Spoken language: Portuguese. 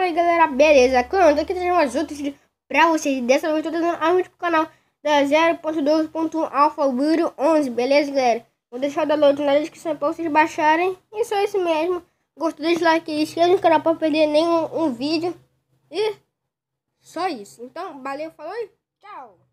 Fala aí galera, beleza? Quando aqui é trazendo mais outros vídeos pra vocês. Dessa vez eu tô dando a pro canal da 0.12.1 Alpha Build 11, beleza galera? Vou deixar o download na descrição pra vocês baixarem. E só isso mesmo. Gostou, deixa o like e inscreva no canal pra perder nenhum um vídeo. E só isso. Então, valeu, falou e tchau!